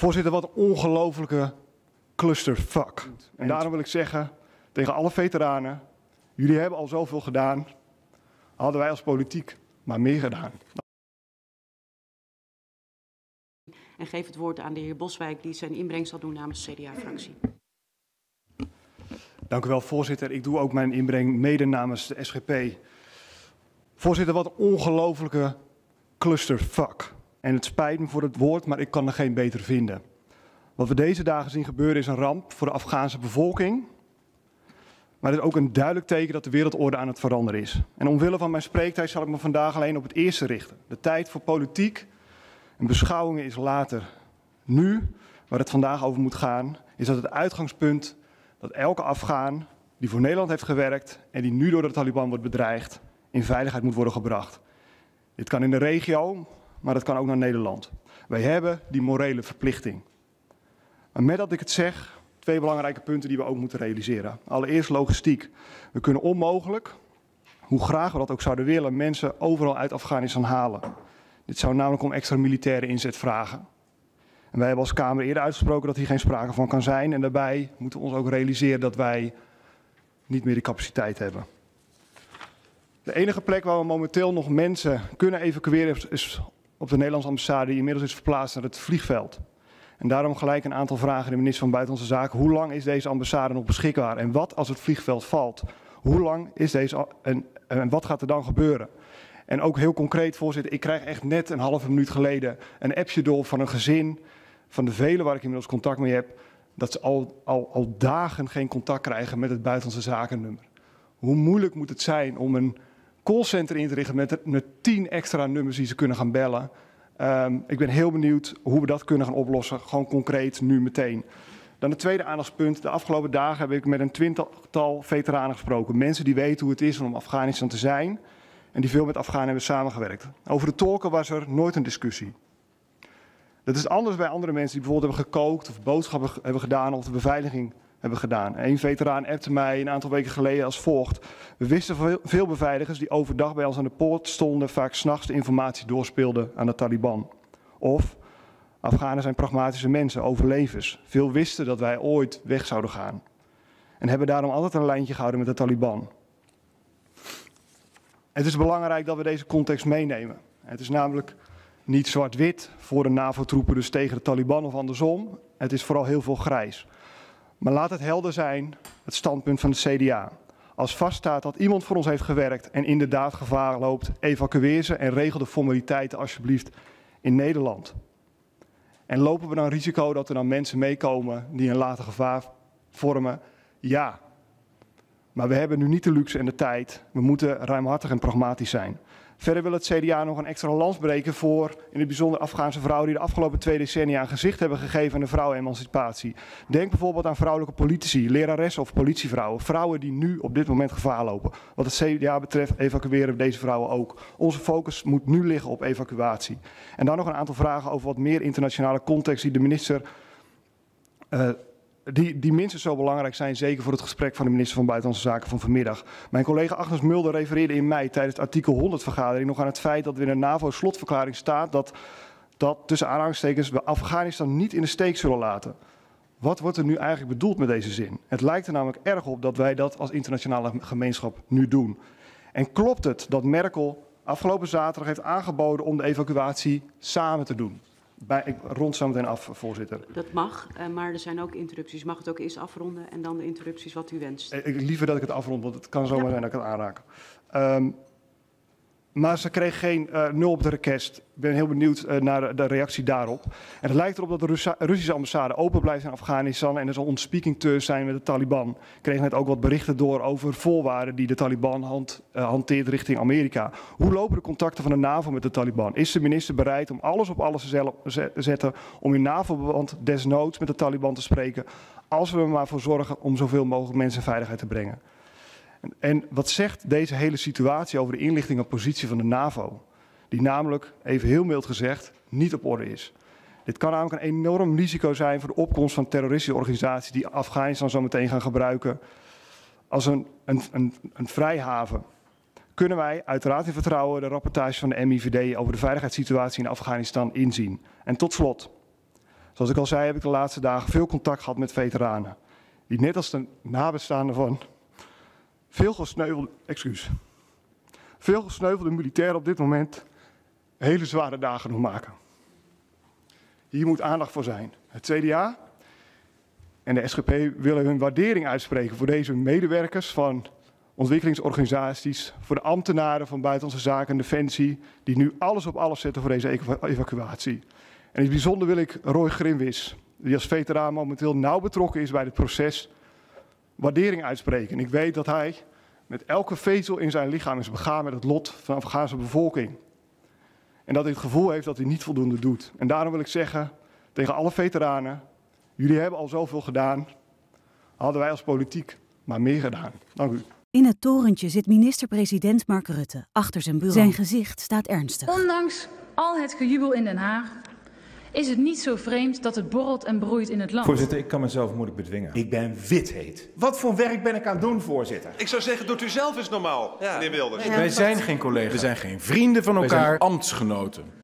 Voorzitter, wat een ongelofelijke clusterfuck. En daarom wil ik zeggen tegen alle veteranen, jullie hebben al zoveel gedaan. Hadden wij als politiek maar meer gedaan. En geef het woord aan de heer Boswijk, die zijn inbreng zal doen namens de CDA-fractie. Dank u wel, voorzitter. Ik doe ook mijn inbreng mede namens de SGP. Voorzitter, wat een ongelofelijke clusterfuck. En het spijt me voor het woord, maar ik kan er geen beter vinden. Wat we deze dagen zien gebeuren is een ramp voor de Afghaanse bevolking. Maar het is ook een duidelijk teken dat de wereldorde aan het veranderen is. En omwille van mijn spreektijd zal ik me vandaag alleen op het eerste richten. De tijd voor politiek en beschouwingen is later. Nu, waar het vandaag over moet gaan, is dat het uitgangspunt dat elke Afghaan die voor Nederland heeft gewerkt en die nu door de Taliban wordt bedreigd, in veiligheid moet worden gebracht. Dit kan in de regio, maar dat kan ook naar Nederland. Wij hebben die morele verplichting. Maar met dat ik het zeg, twee belangrijke punten die we ook moeten realiseren. Allereerst logistiek. We kunnen onmogelijk, hoe graag we dat ook zouden willen, mensen overal uit Afghanistan halen. Dit zou namelijk om extra militaire inzet vragen. En wij hebben als Kamer eerder uitgesproken dat hier geen sprake van kan zijn. En daarbij moeten we ons ook realiseren dat wij niet meer die capaciteit hebben. De enige plek waar we momenteel nog mensen kunnen evacueren is op de Nederlandse ambassade, die inmiddels is verplaatst naar het vliegveld. En daarom gelijk een aantal vragen aan de minister van Buitenlandse Zaken. Hoe lang is deze ambassade nog beschikbaar? En wat als het vliegveld valt? Hoe lang is deze en, en wat gaat er dan gebeuren? En ook heel concreet, voorzitter, ik krijg echt net een halve minuut geleden een appje door van een gezin, van de velen waar ik inmiddels contact mee heb, dat ze al, al, al dagen geen contact krijgen met het buitenlandse zakennummer. Hoe moeilijk moet het zijn om een callcenter in te richten met, met tien extra nummers die ze kunnen gaan bellen? Um, ik ben heel benieuwd hoe we dat kunnen gaan oplossen, gewoon concreet, nu meteen. Dan het tweede aandachtspunt. De afgelopen dagen heb ik met een twintigtal veteranen gesproken. Mensen die weten hoe het is om Afghanistan te zijn en die veel met Afghanen hebben samengewerkt. Over de tolken was er nooit een discussie. Dat is anders bij andere mensen die bijvoorbeeld hebben gekookt of boodschappen hebben gedaan of de beveiliging hebben gedaan. Een veteraan appte mij een aantal weken geleden als volgt. We wisten veel beveiligers die overdag bij ons aan de poort stonden, vaak s'nachts de informatie doorspeelden aan de Taliban. Of Afghanen zijn pragmatische mensen, overlevers. Veel wisten dat wij ooit weg zouden gaan. En hebben daarom altijd een lijntje gehouden met de Taliban. Het is belangrijk dat we deze context meenemen. Het is namelijk niet zwart-wit voor de NAVO-troepen, dus tegen de Taliban of andersom. Het is vooral heel veel grijs. Maar laat het helder zijn, het standpunt van het CDA. Als vaststaat dat iemand voor ons heeft gewerkt en inderdaad gevaar loopt, evacueer ze en regel de formaliteiten alsjeblieft in Nederland. En lopen we dan risico dat er dan mensen meekomen die een later gevaar vormen? Ja. Maar we hebben nu niet de luxe en de tijd. We moeten ruimhartig en pragmatisch zijn. Verder wil het CDA nog een extra lans breken voor in het bijzonder Afghaanse vrouwen die de afgelopen twee decennia een gezicht hebben gegeven aan de vrouwenemancipatie. Denk bijvoorbeeld aan vrouwelijke politici, leraressen of politievrouwen. Vrouwen die nu op dit moment gevaar lopen. Wat het CDA betreft evacueren we deze vrouwen ook. Onze focus moet nu liggen op evacuatie. En dan nog een aantal vragen over wat meer internationale context die de minister uh, die, die minstens zo belangrijk zijn, zeker voor het gesprek van de minister van Buitenlandse Zaken van vanmiddag. Mijn collega Agnes Mulder refereerde in mei tijdens de artikel 100 vergadering nog aan het feit dat er in de NAVO-slotverklaring staat dat, dat tussen aanhalingstekens we Afghanistan niet in de steek zullen laten. Wat wordt er nu eigenlijk bedoeld met deze zin? Het lijkt er namelijk erg op dat wij dat als internationale gemeenschap nu doen. En klopt het dat Merkel afgelopen zaterdag heeft aangeboden om de evacuatie samen te doen? Bij, ik rond zo meteen af, voorzitter. Dat mag, uh, maar er zijn ook interrupties. Mag het ook eerst afronden en dan de interrupties wat u wenst? Ik, liever dat ik het afrond, want het kan zomaar ja. zijn dat ik het aanraak. Um, maar ze kreeg geen uh, nul op de request. Ik ben heel benieuwd uh, naar de reactie daarop. En het lijkt erop dat de Russische ambassade open blijft in Afghanistan en er zal ontspeaking zijn met de Taliban. Ik kreeg net ook wat berichten door over voorwaarden die de Taliban hand, uh, hanteert richting Amerika. Hoe lopen de contacten van de NAVO met de Taliban? Is de minister bereid om alles op alles te zetten om in NAVO-verband desnoods met de Taliban te spreken, als we er maar voor zorgen om zoveel mogelijk mensen in veiligheid te brengen? En wat zegt deze hele situatie over de inlichting en positie van de NAVO? Die namelijk, even heel mild gezegd, niet op orde is. Dit kan namelijk een enorm risico zijn voor de opkomst van terroristische organisaties die Afghanistan zo meteen gaan gebruiken als een, een, een, een vrijhaven. Kunnen wij uiteraard in vertrouwen de rapportage van de MIVD over de veiligheidssituatie in Afghanistan inzien? En tot slot, Zoals ik al zei, heb ik de laatste dagen veel contact gehad met veteranen. Die net als de nabestaanden van veel gesneuvelde, excuus, veel gesneuvelde militairen op dit moment hele zware dagen nog maken. Hier moet aandacht voor zijn. Het CDA en de SGP willen hun waardering uitspreken voor deze medewerkers van ontwikkelingsorganisaties, voor de ambtenaren van Buitenlandse Zaken en Defensie, die nu alles op alles zetten voor deze evacuatie. En in het bijzonder wil ik Roy Grimwis, die als veteraan momenteel nauw betrokken is bij het proces, waardering uitspreken. En ik weet dat hij met elke vezel in zijn lichaam is begaan met het lot van de Afghaanse bevolking. En dat hij het gevoel heeft dat hij niet voldoende doet. En daarom wil ik zeggen tegen alle veteranen, jullie hebben al zoveel gedaan, hadden wij als politiek maar meer gedaan. Dank u. In het torentje zit minister-president Mark Rutte achter zijn bureau. Zijn gezicht staat ernstig. Ondanks al het gejubel in Den Haag is het niet zo vreemd dat het borrelt en broeit in het land. Voorzitter, ik kan mezelf moeilijk bedwingen. Ik ben wit Wat voor werk ben ik aan het doen, voorzitter? Ik zou zeggen, doet u zelf eens normaal, ja. meneer Wilders. Wij zijn geen collega's. We zijn geen vrienden van elkaar. Wij zijn ambtsgenoten.